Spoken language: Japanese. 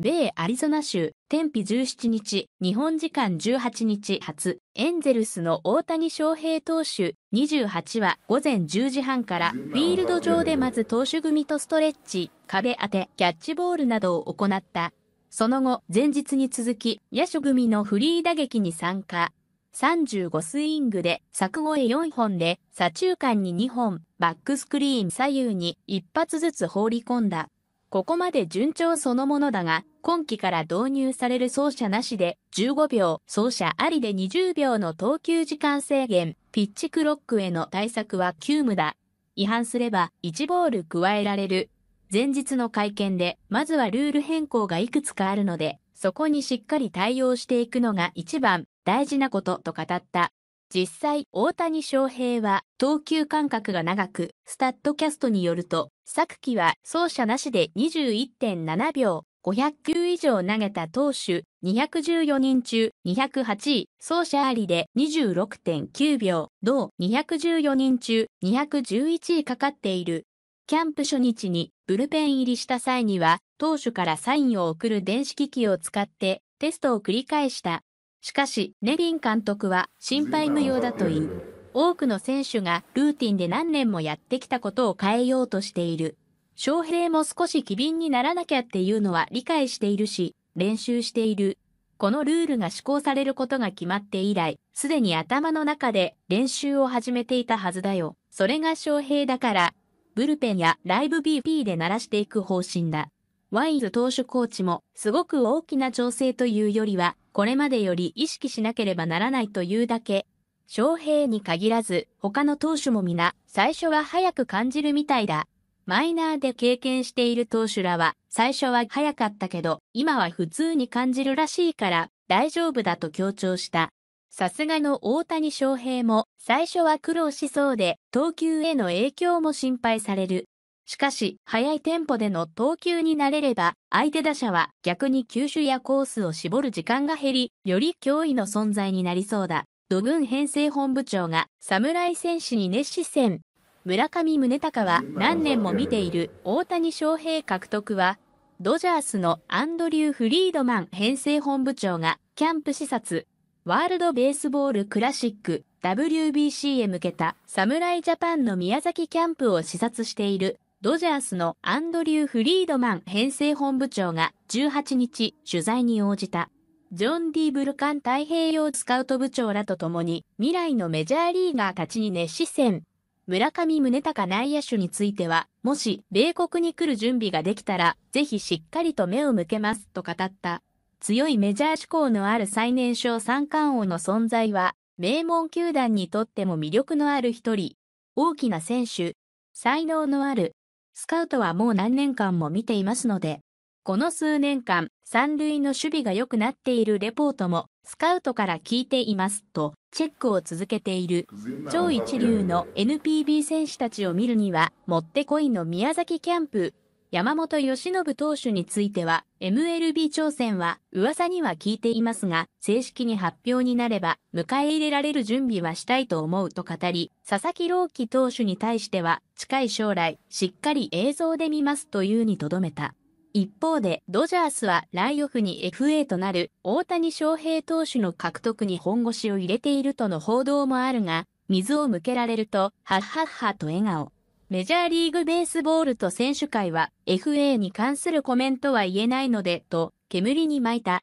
米アリゾナ州、天日17日、日本時間18日発、エンゼルスの大谷翔平投手28は午前10時半からフィールド上でまず投手組とストレッチ、壁当て、キャッチボールなどを行った。その後、前日に続き、野手組のフリー打撃に参加。35スイングで、柵越え4本で、左中間に2本、バックスクリーン左右に1発ずつ放り込んだ。ここまで順調そのものだが、今季から導入される走者なしで15秒、走者ありで20秒の投球時間制限、ピッチクロックへの対策は急務だ。違反すれば1ボール加えられる。前日の会見で、まずはルール変更がいくつかあるので、そこにしっかり対応していくのが一番大事なことと語った。実際、大谷翔平は投球間隔が長く、スタッドキャストによると、昨季は走者なしで21.7秒、500球以上投げた投手214人中208位、走者ありで26.9秒、同214人中211位かかっている。キャンプ初日にブルペン入りした際には、投手からサインを送る電子機器を使ってテストを繰り返した。しかし、ネビン監督は心配無用だと言い、多くの選手がルーティンで何年もやってきたことを変えようとしている。翔平も少し機敏にならなきゃっていうのは理解しているし、練習している。このルールが施行されることが決まって以来、すでに頭の中で練習を始めていたはずだよ。それが翔平だから、ブルペンやライブ BP で鳴らしていく方針だ。ワイズ投手コーチも、すごく大きな調整というよりは、これまでより意識しなければならないというだけ。翔平に限らず、他の投手も皆、最初は早く感じるみたいだ。マイナーで経験している投手らは、最初は早かったけど、今は普通に感じるらしいから、大丈夫だと強調した。さすがの大谷翔平も、最初は苦労しそうで、投球への影響も心配される。しかし、速いテンポでの投球になれれば、相手打者は逆に球種やコースを絞る時間が減り、より脅威の存在になりそうだ。土軍編成本部長が侍戦士に熱視線。村上宗隆は何年も見ている大谷翔平獲得は、ドジャースのアンドリュー・フリードマン編成本部長がキャンプ視察、ワールドベースボールクラシック WBC へ向けた侍ジャパンの宮崎キャンプを視察しているドジャースのアンドリュー・フリードマン編成本部長が18日取材に応じた。ジョン・ディ・ブルカン太平洋スカウト部長らと共に未来のメジャーリーガーたちに熱視線。村上宗隆内野手については、もし米国に来る準備ができたら、ぜひしっかりと目を向けますと語った。強いメジャー志向のある最年少三冠王の存在は、名門球団にとっても魅力のある一人。大きな選手、才能のあるスカウトはもう何年間も見ていますので、この数年間、三塁の守備が良くなっているレポートも、スカウトから聞いていますと、チェックを続けている、超一流の NPB 選手たちを見るには、もってこいの宮崎キャンプ。山本由伸投手については、MLB 挑戦は噂には聞いていますが、正式に発表になれば、迎え入れられる準備はしたいと思うと語り、佐々木朗希投手に対しては、近い将来、しっかり映像で見ますというにとどめた。一方で、ドジャースはライオフに FA となる大谷翔平投手の獲得に本腰を入れているとの報道もあるが、水を向けられると、はっはっはと笑顔。メジャーリーグベースボールと選手会は FA に関するコメントは言えないので、と煙に巻いた。